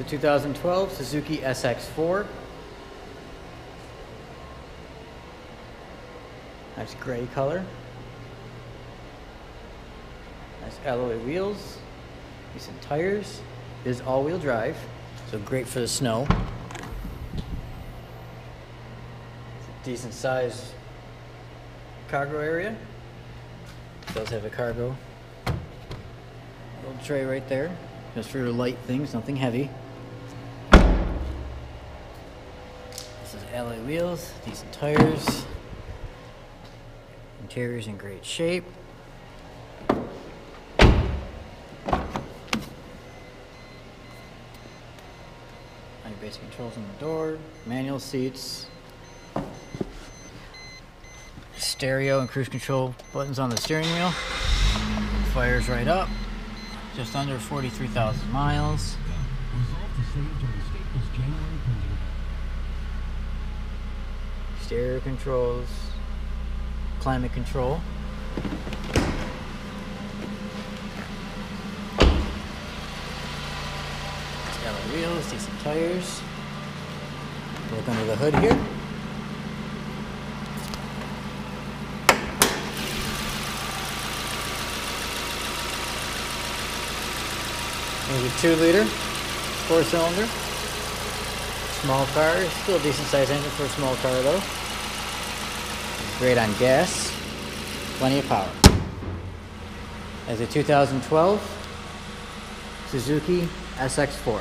A 2012 Suzuki SX4. Nice gray color. Nice alloy wheels. Decent tires. It is all-wheel drive, so great for the snow. Decent size cargo area. does have a cargo little tray right there, just for your light things, nothing heavy. This is alloy wheels, decent tires. Interior's in great shape. Any basic controls on the door, manual seats, stereo and cruise control buttons on the steering wheel. Fires right up. Just under 43,000 miles. Stereo controls, climate control. It's got my wheels, decent tires. Look under the hood here. There's a two liter, four cylinder. Small car, still a decent sized engine for a small car though. Great on gas, plenty of power. As a 2012 Suzuki SX4.